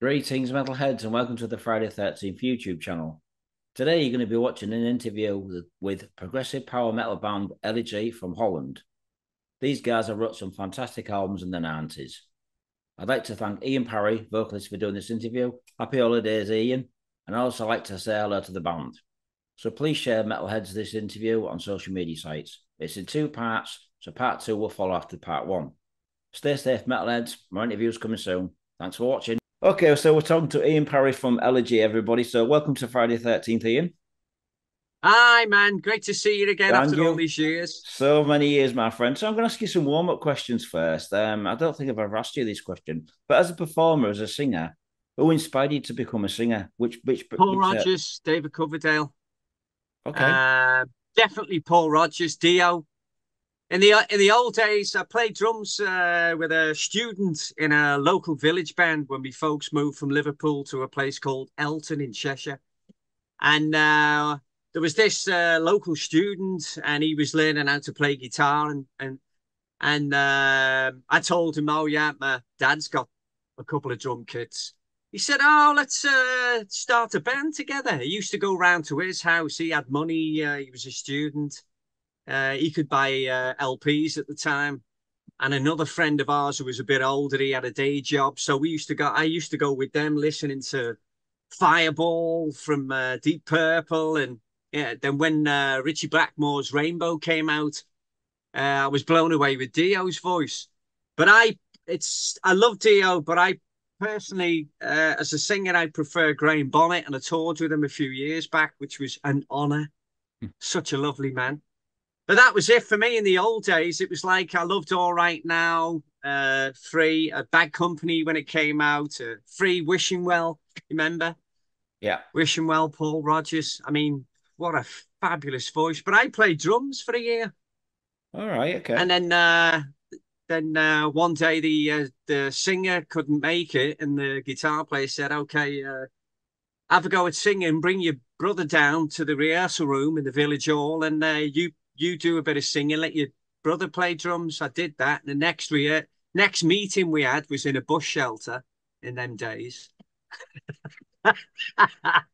Greetings, metalheads, and welcome to the Friday 13th YouTube channel. Today, you're going to be watching an interview with, with progressive power metal band Elegy from Holland. These guys have wrote some fantastic albums in the 90s. I'd like to thank Ian Parry, vocalist, for doing this interview. Happy holidays, Ian. And I'd also like to say hello to the band. So please share Metalheads this interview on social media sites. It's in two parts, so part two will follow after part one. Stay safe, Metalheads. More interviews coming soon. Thanks for watching. Okay, so we're talking to Ian Parry from Elegy, everybody. So welcome to Friday 13th, Ian. Hi, man. Great to see you again Thank after you. all these years. So many years, my friend. So I'm going to ask you some warm up questions first. Um, I don't think I've ever asked you this question, but as a performer, as a singer, who inspired you to become a singer? Which, which, Paul which, uh, Rodgers, uh... David Coverdale. Okay. Uh, definitely Paul Rodgers, Dio. In the in the old days, I played drums uh, with a student in a local village band when we folks moved from Liverpool to a place called Elton in Cheshire, and uh, there was this uh, local student, and he was learning how to play guitar, and and and uh, I told him, "Oh yeah, my dad's got a couple of drum kits." He said, "Oh, let's uh, start a band together." He used to go round to his house. He had money. Uh, he was a student uh, he could buy uh, LPs at the time. And another friend of ours who was a bit older, he had a day job. So we used to go, I used to go with them listening to Fireball from uh, Deep Purple. And yeah, then when uh, Ritchie Blackmore's Rainbow came out, uh, I was blown away with Dio's voice. But I, it's, I love Dio, but I personally, uh, as a singer, I prefer Graham Bonnet, and I toured with him a few years back, which was an honor. Hmm. Such a lovely man. But that was it for me in the old days. It was like I loved All Right Now, uh, Free, a Bad Company when it came out, uh, Free, Wishing Well, remember? Yeah. Wishing Well, Paul Rodgers. I mean, what a fabulous voice. But I played drums for a year. All right, okay. And then uh, then uh, one day the uh, the singer couldn't make it, and the guitar player said, "Okay, uh, have a go at singing. Bring your brother down to the rehearsal room in the village hall, and uh, you you do a bit of singing, let your brother play drums. I did that. And the next we next meeting we had was in a bus shelter in them days.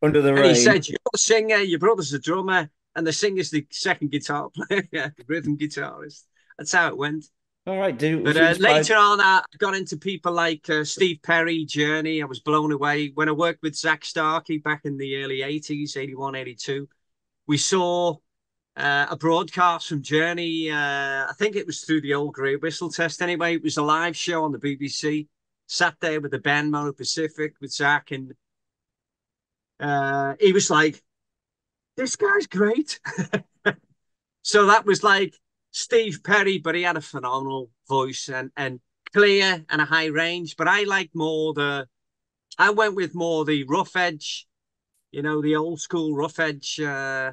Under the and rain. he said, You're a singer, your brother's a drummer, and the singer's the second guitar player, the rhythm guitarist. That's how it went. All right, dude. But uh, later on, I got into people like uh, Steve Perry, Journey. I was blown away. When I worked with Zak Starkey back in the early 80s, 81, 82, we saw uh, a broadcast from Journey. Uh, I think it was through the old Grey Whistle test. Anyway, it was a live show on the BBC. Sat there with the band Mono Pacific with Zak, and uh, he was like, "This guy's great." so that was like Steve Perry, but he had a phenomenal voice and and clear and a high range. But I like more the. I went with more the rough edge, you know, the old school rough edge. Uh,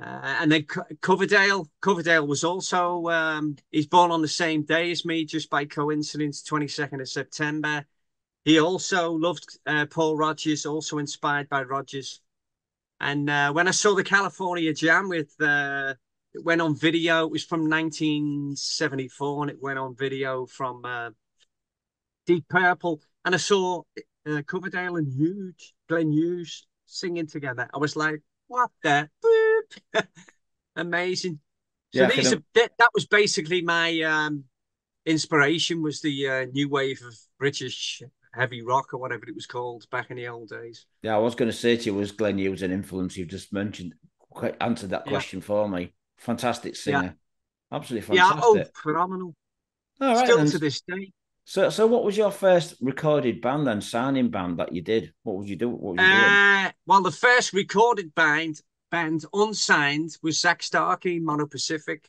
uh, and then Coverdale, Coverdale was also um, he's born on the same day as me, just by coincidence, twenty second of September. He also loved uh, Paul Rodgers, also inspired by Rodgers. And uh, when I saw the California Jam with uh, it went on video, it was from 1974, and it went on video from uh, Deep Purple, and I saw uh, Coverdale and Hughes, Glenn Hughes singing together. I was like, what the Amazing. So yeah, these are, that, that was basically my um, inspiration was the uh, new wave of British heavy rock or whatever it was called back in the old days. Yeah, I was going to say to you, was Glenn Hughes an influence? You've just mentioned, Quite answered that question yeah. for me. Fantastic singer, yeah. absolutely fantastic. Yeah, oh, phenomenal. All right, still to this day. So, so what was your first recorded band and signing band that you did? What would you do? What were you uh, doing? Well, the first recorded band band unsigned was Zak Starkey, Mono Pacific.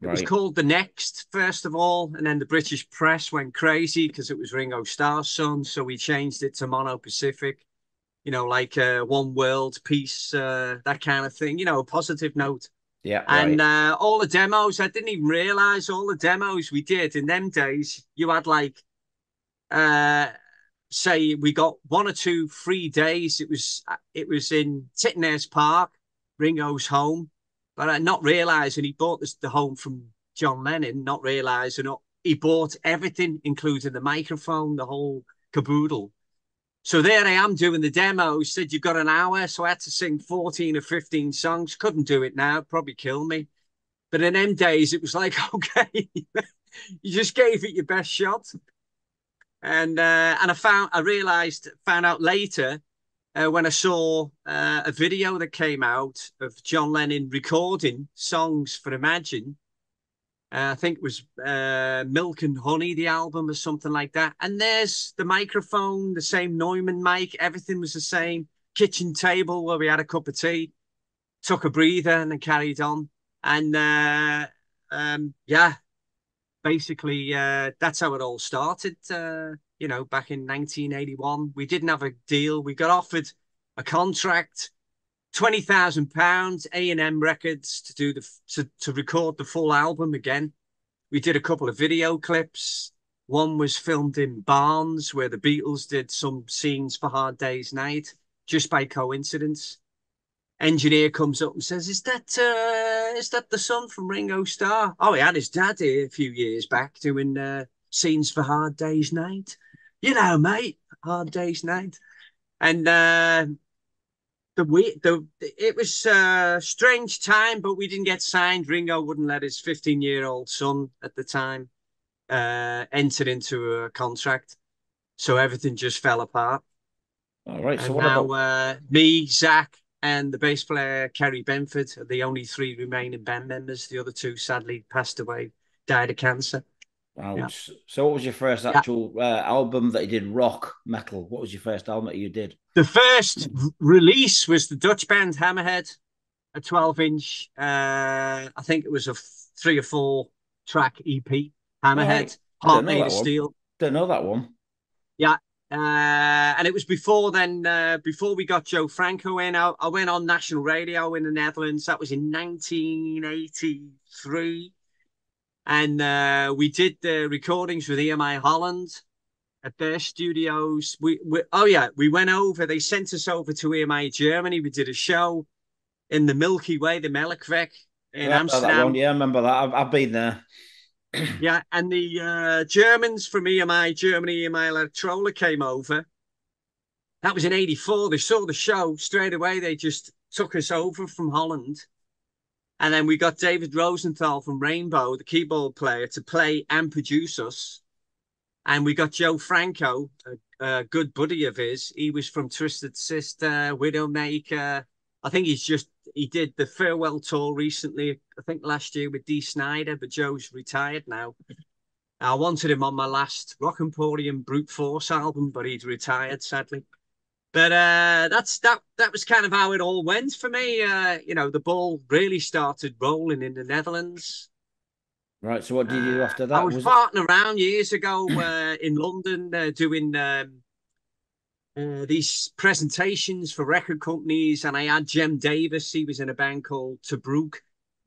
It right. was called The Next, first of all, and then the British press went crazy because it was Ringo Starr's son. So we changed it to Mono Pacific, you know, like uh, One World, Peace, uh, that kind of thing, you know, a positive note. Yeah. And right. uh, all the demos, I didn't even realize all the demos we did in them days. You had like uh say we got one or two free days. It was it was in Tittenhurst Park, Ringo's home, but I not realizing he bought this, the home from John Lennon, not realizing he bought everything, including the microphone, the whole caboodle. So there I am doing the demo. He Said you've got an hour, so I had to sing 14 or 15 songs. Couldn't do it now, probably kill me. But in them days, it was like, okay, you just gave it your best shot. And uh, and I found I realized found out later uh, when I saw uh, a video that came out of John Lennon recording songs for Imagine. Uh, I think it was uh, Milk and Honey, the album, or something like that. And there's the microphone, the same Neumann mic, everything was the same. Kitchen table where we had a cup of tea, took a breather, and then carried on. And uh, um, yeah, basically uh, that's how it all started. Uh, you know, back in 1981, we didn't have a deal. We got offered a contract, twenty thousand pounds, A and M Records to do the to, to record the full album again. We did a couple of video clips. One was filmed in Barnes, where the Beatles did some scenes for Hard Day's Night, just by coincidence engineer comes up and says, "Is that uh, is that the son from Ringo Starr?" Oh, he had his dad here a few years back doing uh, scenes for Hard Day's Night. You know, mate, Hard Day's Night, and uh, the we the it was a strange time, but we didn't get signed. Ringo wouldn't let his 15 year old son at the time uh, enter into a contract, so everything just fell apart. All right. So now, about... uh, me, Zak, and the bass player Kerry Benford are the only three remaining band members. The other two sadly passed away, died of cancer. Wow. Yeah. So, what was your first actual yeah. uh, album that you did rock metal? What was your first album that you did? The first release was the Dutch band Hammerhead, a 12 inch, uh, I think it was a three or four track EP, Hammerhead, oh, Heart Made of Steel. Don't know that one. Yeah, uh, and it was before then, uh, before we got Joe Franco in. I, I, went on national radio in the Netherlands. That was in 1983. And uh, we did the recordings with EMI Holland at their studios. We, we, oh yeah, we went over. They sent us over to EMI Germany. We did a show in the Milky Way, the Melkweg in yeah, Amsterdam. Yeah, I remember that. I've, I've been there. yeah, and the uh, Germans from EMI, Germany, EMI Electrola came over. That was in 84. They saw the show straight away. They just took us over from Holland. And then we got David Rosenthal from Rainbow, the keyboard player, to play and produce us. And we got Joe Franco, a, a good buddy of his. He was from Twisted Sister, Widowmaker. I think he's just he did the farewell tour recently. I think last year with Dee Snider, but Joe's retired now. I wanted him on my last Rock Emporium Brute Force album, but he'd retired sadly. But uh, that's that. That was kind of how it all went for me. Uh, you know, the ball really started rolling in the Netherlands. Right. So what did you do after that? I was, was farting it... around years ago uh, in London uh, doing um, uh, these presentations for record companies, and I had Jem Davis. He was in a band called Tobruk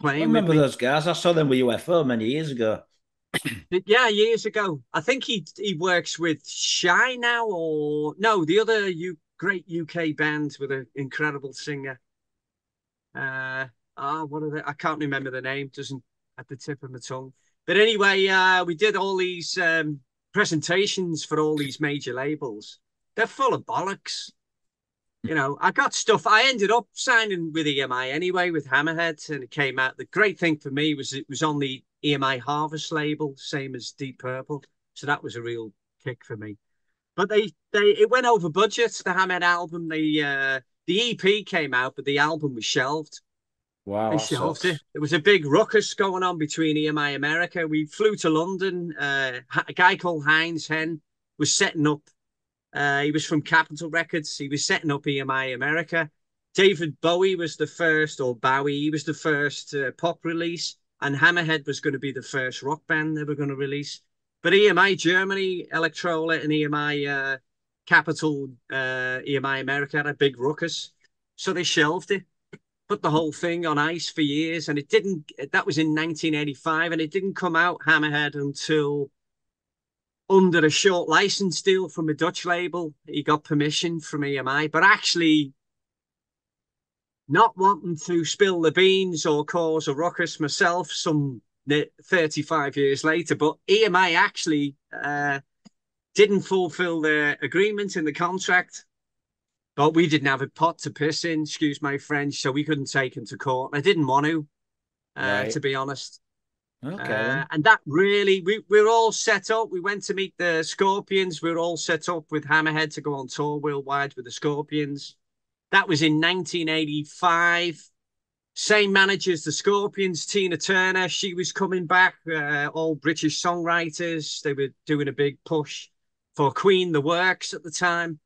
playing. I remember those guys. I saw them with UFO many years ago. yeah, years ago. I think he he works with Shy now, or no, the other you great UK band with an incredible singer. Uh, ah, oh, what are they? I can't remember the name. Doesn't at the tip of my tongue. But anyway, uh, we did all these um, presentations for all these major labels they're full of bollocks. You know, I got stuff. I ended up signing with EMI anyway with Hammerhead, and it came out. The great thing for me was it was on the EMI Harvest label, same as Deep Purple. So that was a real kick for me. But they they it went over budget. The Hammerhead album, the uh, the EP came out, but the album was shelved. Wow, they shelved it. There was a big ruckus going on between EMI America. We flew to London. Uh, a guy called Heinz Henn was setting up uh, he was from Capitol Records. He was setting up EMI America. David Bowie was the first, or Bowie, he was the first uh, pop release, and Hammerhead was going to be the first rock band they were going to release. But EMI Germany, Electrola, and EMI uh, Capitol, uh, EMI America had a big ruckus, so they shelved it, put the whole thing on ice for years, and it didn't. That was in 1985, and it didn't come out Hammerhead until under a short license deal from a Dutch label. He got permission from EMI, but actually not wanting to spill the beans or cause a ruckus myself some 35 years later. But EMI actually uh, didn't fulfill their agreement in the contract. But we didn't have a pot to piss in, excuse my French, so we couldn't take him to court. I didn't want to, uh, right. to be honest. Okay. Uh, and that really, we, we are all set up. We went to meet the Scorpions. We were all set up with Hammerhead to go on tour worldwide with the Scorpions. That was in 1985. Same managers, the Scorpions, Tina Turner. She was coming back. Uh, all British songwriters. They were doing a big push for Queen the Works at the time.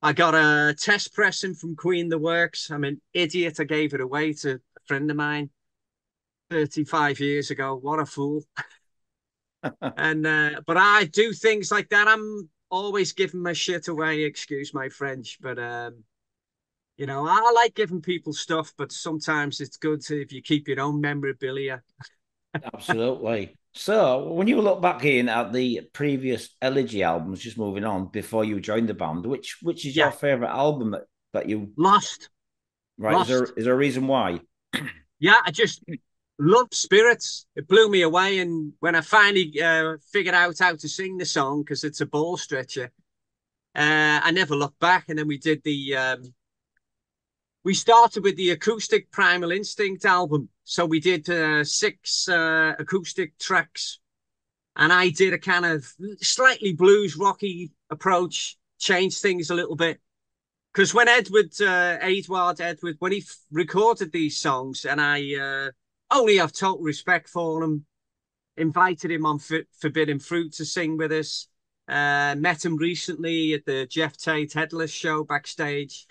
I got a test pressing from Queen the Works. I'm an idiot. I gave it away to a friend of mine 35 years ago. What a fool. and uh, but I do things like that. I'm always giving my shit away, excuse my French, but um you know, I like giving people stuff, but sometimes it's good to if you keep your own memorabilia. Absolutely. So, when you look back in at the previous Elegy albums, just moving on before you joined the band, which which is yeah. your favorite album that, that you lost? Right? Lost. Is there is there a reason why? yeah, I just love Spirits. It blew me away, and when I finally uh, figured out how to sing the song because it's a ball stretcher, uh, I never looked back. And then we did the um, we started with the acoustic Primal Instinct album. So we did uh, six uh, acoustic tracks, and I did a kind of slightly blues rocky approach, changed things a little bit. Because when Edward, uh, Edward Edward, when he f- recorded these songs, and I uh, only have total respect for him, invited him on F- Forbidden Fruit to sing with us. Uh, met him recently at the Geoff Tate Headless show backstage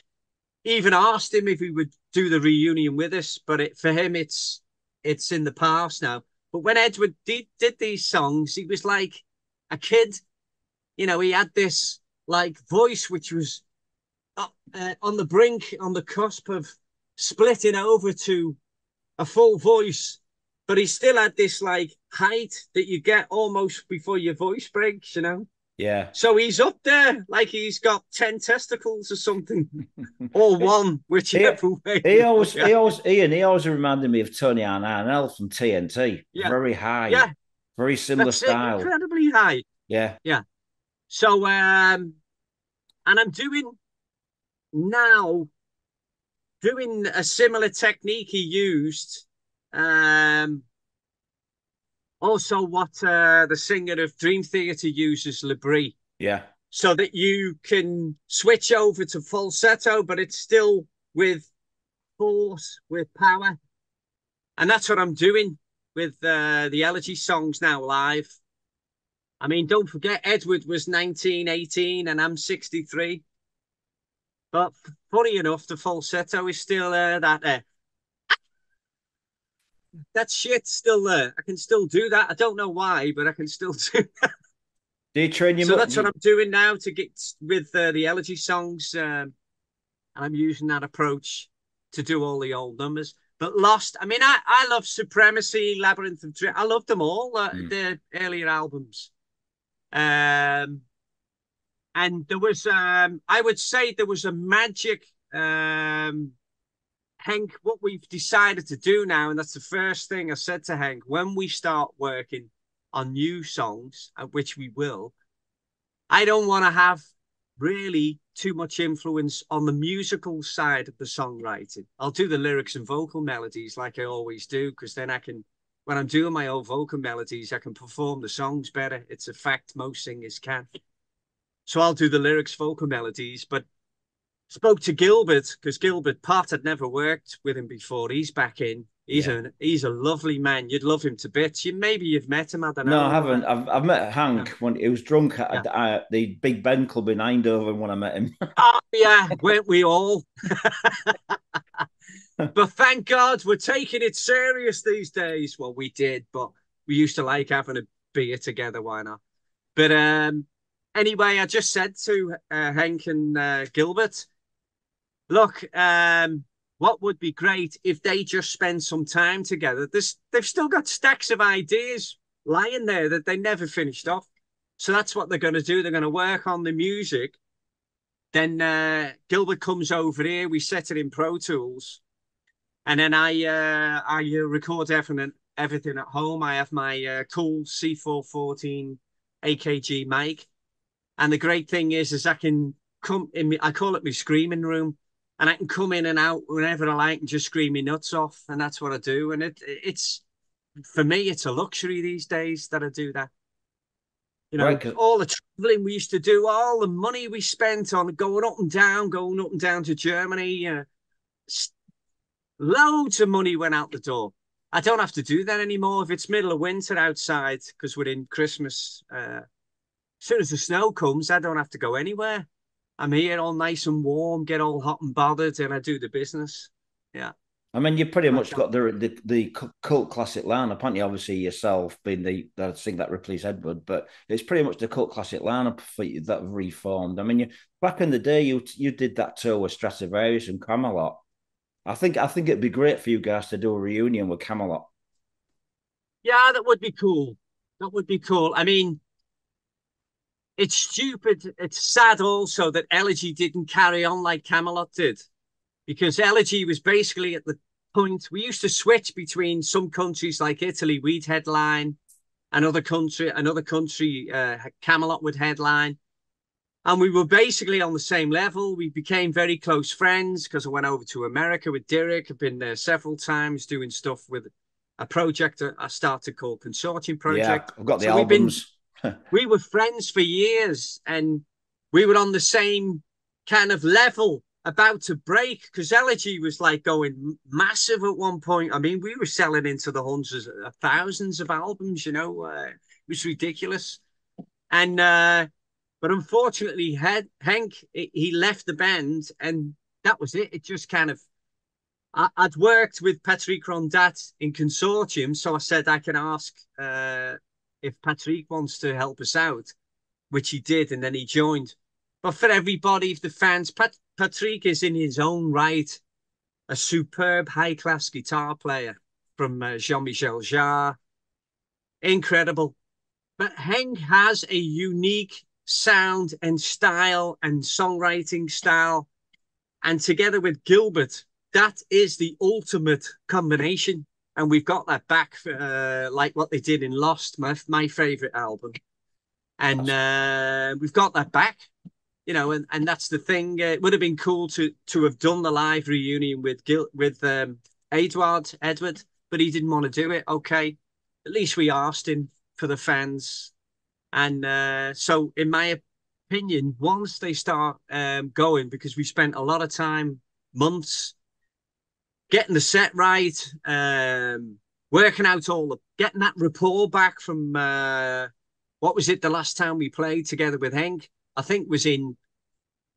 even asked him if he would do the reunion with us, but it, for him, it's it's in the past now. But when Edward did, did these songs, he was like a kid. You know, he had this like voice which was uh, uh, on the brink, on the cusp of splitting over to a full voice, but he still had this like height that you get almost before your voice breaks. You know. Yeah. So he's up there like he's got 10 testicles or something, or one, whichever he, way. He always, yeah. he always, Ian, he always reminded me of Tony Harnell from TNT. Yeah. Very high. Yeah. Very similar That's style. It, incredibly high. Yeah. Yeah. So, um, and I'm doing now, doing a similar technique he used. Um, also what uh, the singer of Dream Theater uses, LaBrie. Yeah. So that you can switch over to falsetto, but it's still with force, with power. And that's what I'm doing with uh, the Elegy songs now live. I mean, don't forget, Edward was 19, 18, and I'm 63. But funny enough, the falsetto is still uh, that uh, that shit's still there. I can still do that. I don't know why, but I can still do that. Do you train your? So that's what I'm doing now to get with uh, the elegy songs. Um, and I'm using that approach to do all the old numbers. But Lost, I mean, I, I love Supremacy, Labyrinth of Dream. I love them all, uh, mm. the earlier albums. Um, and there was, um, I would say, there was a magic um Henk, what we've decided to do now, and that's the first thing I said to Henk, when we start working on new songs, which we will, I don't want to have really too much influence on the musical side of the songwriting. I'll do the lyrics and vocal melodies like I always do, because then I can, when I'm doing my own vocal melodies, I can perform the songs better. It's a fact most singers can. So I'll do the lyrics, vocal melodies, but spoke to Gilbert because Gilbert Pot had never worked with him before. He's back in. He's yeah. a he's a lovely man. You'd love him to bits. You maybe you've met him. I don't know. No, I haven't. I've, I've met Hank yeah. when he was drunk at yeah. the Big Ben Club in Eindhoven when I met him. oh yeah, weren't we all? but thank God we're taking it serious these days. Well, we did, but we used to like having a beer together. Why not? But um, anyway, I just said to uh, Hank and uh, Gilbert, look, um, what would be great if they just spend some time together? This they've still got stacks of ideas lying there that they never finished off. So that's what they're going to do. They're going to work on the music. Then uh, Gilbert comes over here. We set it in Pro Tools, and then I uh, I uh, record everything everything at home. I have my uh, cool C414 AKG mic, And the great thing is, is I can come in. I call it my screaming room, and I can come in and out whenever I like and just scream my nuts off, and that's what I do. And it it's for me, it's a luxury these days that I do that. You know, right. all the traveling we used to do, all the money we spent on going up and down, going up and down to Germany, uh, loads of money went out the door. I don't have to do that anymore. If it's middle of winter outside, because we're in Christmas, uh, as soon as the snow comes, I don't have to go anywhere. I'm here all nice and warm, get all hot and bothered, and I do the business. Yeah. I mean, you've pretty much got the, the the cult classic lineup, haven't you? Obviously, yourself being the I think that Ripley's Edward, but it's pretty much the cult classic lineup for you that reformed. I mean, you back in the day, you you did that tour with Stratovarius and Kamelot. I think I think it'd be great for you guys to do a reunion with Kamelot. Yeah, that would be cool. That would be cool. I mean, it's stupid. It's sad also that Elegy didn't carry on like Kamelot did, because Elegy was basically at the point we used to switch between some countries like Italy, we'd headline, another country, another country, uh, Kamelot would headline, and we were basically on the same level. We became very close friends because I went over to America with Derek. I've been there several times doing stuff with a project I started called Consortium Project. Yeah, I've got the so albums we were friends for years and we were on the same kind of level about to break because Elegy was like going massive at one point. I mean, we were selling into the hundreds of uh, thousands of albums, you know, uh, it was ridiculous. And, uh, but unfortunately, Hank, he left the band and that was it. It just kind of, I, would worked with Patrick Rondat in consortium, so I said I can ask uh, if Patrick wants to help us out, which he did, and then he joined. But for everybody, the fans, Pat- Patrick is in his own right a superb high class guitar player from uh, Jean Michel Jarre. Incredible. But Henk has a unique sound and style and songwriting style. And together with Gilbert, that is the ultimate combination and we've got that back uh, like what they did in Lost, my my favorite album, and uh, we've got that back. You know, and, and that's the thing. Uh, it would have been cool to to have done the live reunion with Gil with um, Edward Edward, but he didn't want to do it. Okay, at least we asked him for the fans, and uh, so in my opinion, once they start um, going, because we spent a lot of time, months getting the set right, um, working out all the, getting that rapport back from, uh, what was it the last time we played together with Hank? I think was in,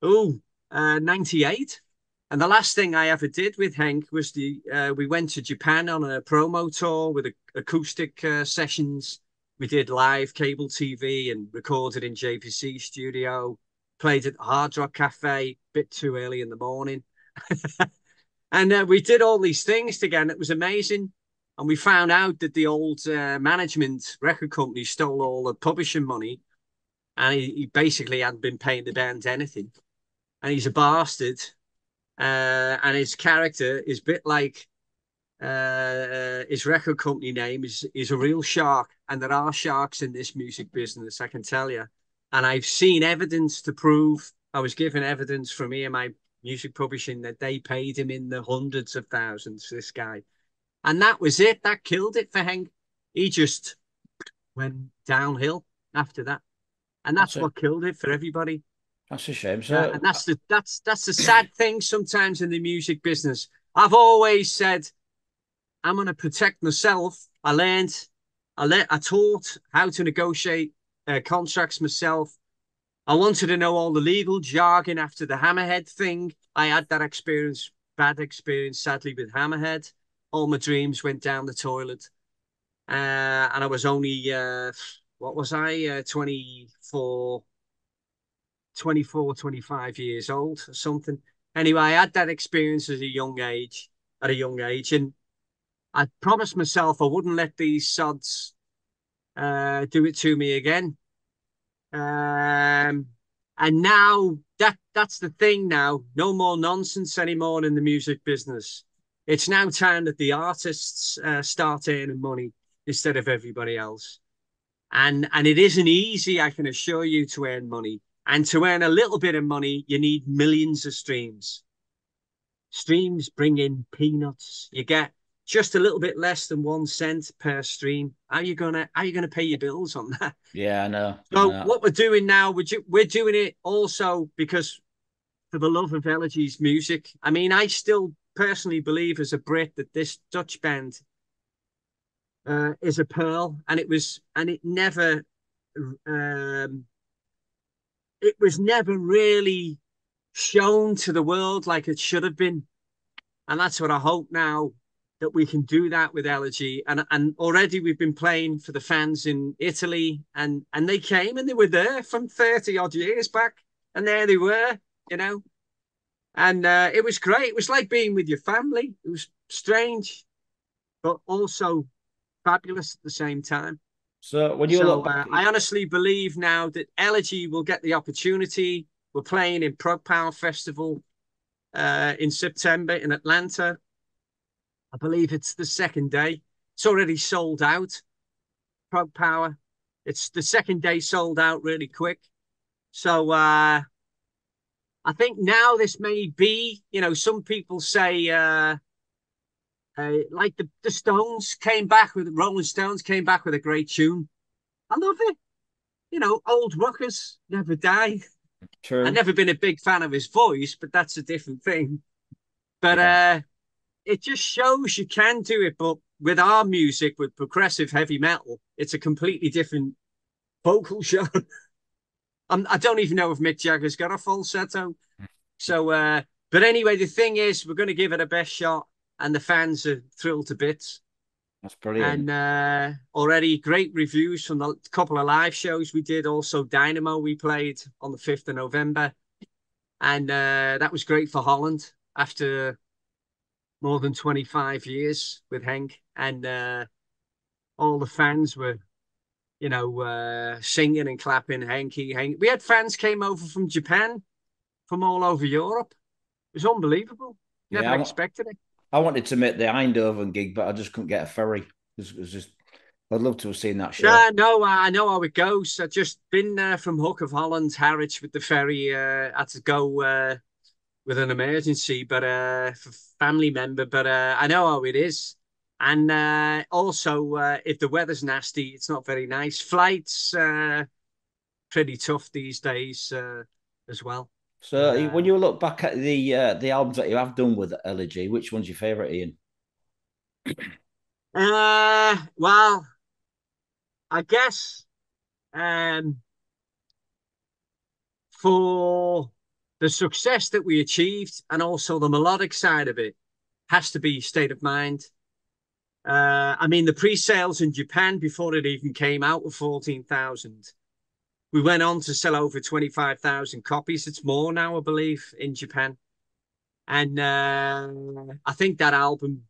oh, uh, 98. And the last thing I ever did with Hank was the, uh, we went to Japan on a promo tour with a, acoustic uh, sessions. We did live cable TV and recorded in JVC studio, played at Hard Rock Cafe, a bit too early in the morning. And uh, we did all these things together. It was amazing. And we found out that the old uh, management record company stole all the publishing money. And he, he, basically hadn't been paying the band anything. And he's a bastard. Uh, and his character is a bit like uh, his record company name is, is a real shark. And there are sharks in this music business, I can tell you. And I've seen evidence to prove, I was given evidence from EMI music publishing that they paid him in the hundreds of thousands, this guy. And that was it. That killed it for Henk. He just went downhill after that. And that's, that's what killed it for everybody. That's a shame. So and that's the that's that's the sad thing sometimes in the music business. I've always said I'm gonna protect myself. I learned I let I taught how to negotiate uh, contracts myself. I wanted to know all the legal jargon after the Hammerhead thing. I had that experience, bad experience, sadly, with Hammerhead. All my dreams went down the toilet. Uh, and I was only, uh, what was I, uh, 24, 24, 25 years old or something. Anyway, I had that experience at a young age, at a young age. And I promised myself I wouldn't let these sods uh, do it to me again. Um, and now that that's the thing now. No more nonsense anymore in the music business. It's now time that the artists uh, start earning money instead of everybody else. and and it isn't easy. I can assure you to earn money, and to earn a little bit of money, you need millions of streams. Streams bring in peanuts. You get just a little bit less than one cent per stream. How are you gonna how are you gonna pay your bills on that? Yeah, I know. So I know. what we're doing now, we're, we're doing it also because for the love of Elegy's music. I mean, I still personally believe as a Brit that this Dutch band uh, is a pearl, and it was, and it never, um, it was never really shown to the world like it should have been, and that's what I hope now that we can do that with Elegy. And and already we've been playing for the fans in Italy, and and they came and they were there from thirty odd years back, and there they were, you know. And uh, it was great. It was like being with your family. It was strange, but also fabulous at the same time. So when you So, look uh, I honestly believe now that Elegy will get the opportunity. We're playing in Prog Power Festival uh, in September in Atlanta. I believe it's the second day. It's already sold out. Prog Power. It's the second day sold out really quick. So uh, I think now this may be, you know, some people say uh, uh, like the, the Stones came back with Rolling Stones came back with a great tune. I love it. You know, old rockers never die. true. I've never been a big fan of his voice, but that's a different thing. But Yeah. uh it just shows you can do it. But with our music, with progressive heavy metal, it's a completely different vocal show. I'm, I don't even know if Mick Jagger's got a falsetto. So, uh, but anyway, the thing is, we're going to give it a best shot, and the fans are thrilled to bits. That's brilliant. And uh, already great reviews from the couple of live shows we did. Also, Dynamo we played on the 5th of November. And uh, that was great for Holland after more than 25 years with Henk. And uh, all the fans were, you know, uh, singing and clapping Henky. Henk. We had fans came over from Japan, from all over Europe. It was unbelievable. Never Yeah, I expected it. I wanted to make the Eindhoven gig, but I just couldn't get a ferry. It was, it was just, I'd love to have seen that show. Yeah, no, I know how it goes. I've just been there from Hook of Holland, Harwich with the ferry. Uh, had to go uh, with an emergency, but uh, family member. But uh, I know how it is. And uh, also, uh, if the weather's nasty, it's not very nice. Flights uh, pretty tough these days uh, as well. So Yeah. when you look back at the uh, the albums that you have done with Elegy, which one's your favourite, Ian? Uh, well, I guess um, for the success that we achieved and also the melodic side of it has to be state of mind. Uh, I mean, the pre-sales in Japan before it even came out were 14,000. We went on to sell over 25,000 copies. It's more now, I believe, in Japan. And uh, I think that album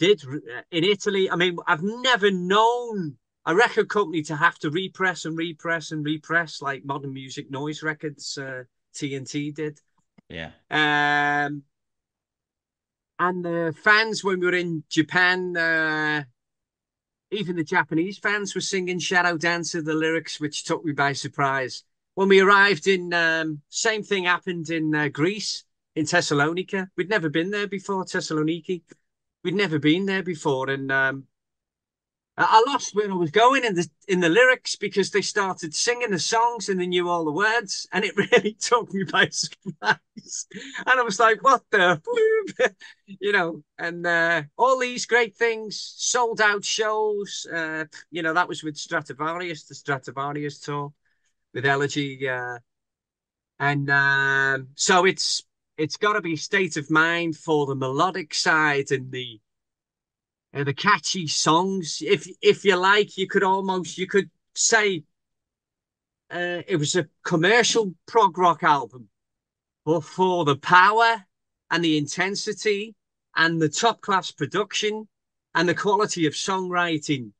did uh, in Italy. I mean, I've never known a record company to have to repress and repress and repress like Modern Music Noise Records, uh, TNT did. Yeah. Um, and the fans, when we were in Japan, uh, even the Japanese fans were singing Shadow Dancer, the lyrics, which took me by surprise. When we arrived in, um, same thing happened in uh, Greece, in Thessalonica. We'd never been there before, Thessaloniki. We'd never been there before. And um, I lost where I was going in the in the lyrics because they started singing the songs and they knew all the words, and it really took me by surprise. And I was like, "What the?" bloop?" you know, and uh, all these great things, sold out shows. Uh, you know, that was with Stratovarius, the Stratovarius tour with Elegy, uh, and um, so it's it's got to be state of mind for the melodic side and the uh, the catchy songs. If if you like, you could almost you could say uh, it was a commercial prog rock album, but for the power and the intensity and the top class production and the quality of songwriting,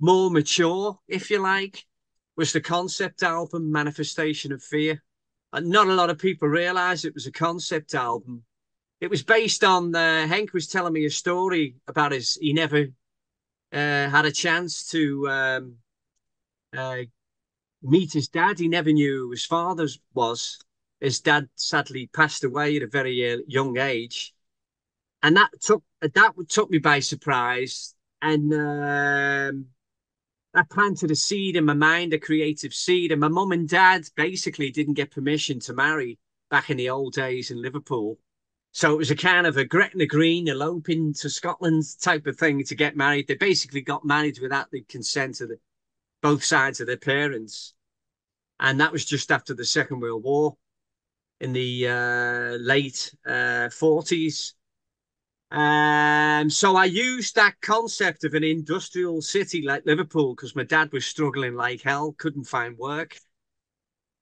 more mature, if you like, was the concept album Manifestation of Fear. And not a lot of people realize it was a concept album it was based on uh, Henk was telling me a story about his he never uh, had a chance to um, uh, meet his dad. He never knew who his father was. His dad sadly passed away at a very uh, young age, and that took that took me by surprise. And um, that planted a seed in my mind, a creative seed. And my mum and dad basically didn't get permission to marry back in the old days in Liverpool. So it was a kind of a Gretna Green eloping to Scotland type of thing to get married. They basically got married without the consent of the, both sides of their parents. And that was just after the Second World War in the uh, late uh, 40s. Um, so I used that concept of an industrial city like Liverpool because my dad was struggling like hell, couldn't find work.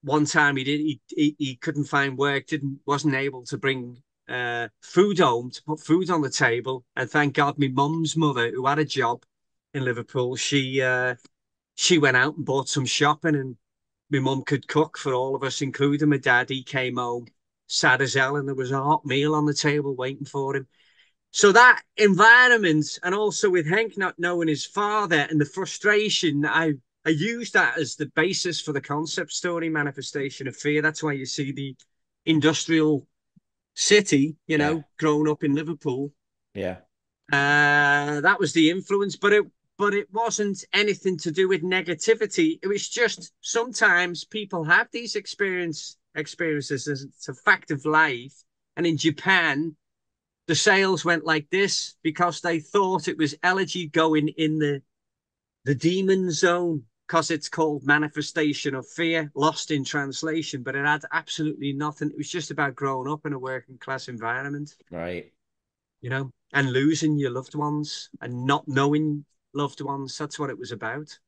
One time he did he, he, he couldn't find work, didn't wasn't able to bring uh, food home to put food on the table. And thank God, my mum's mother, who had a job in Liverpool, she uh, she went out and bought some shopping, and my mum could cook for all of us, including my dad. He came home sad as hell, and there was a hot meal on the table waiting for him. So that environment, and also with Henk not knowing his father and the frustration, I I use that as the basis for the concept story manifestation of fear. That's why you see the industrial city, you know, yeah. growing up in Liverpool. Yeah. Uh, that was the influence, but it but it wasn't anything to do with negativity. It was just sometimes people have these experience experiences. It's a fact of life. And in Japan, the sales went like this because they thought it was elegy going in the the demon zone because it's called manifestation of fear lost in translation but it had absolutely nothing. It was just about growing up in a working class environment. Right. You know and losing your loved ones and not knowing loved ones that's what it was about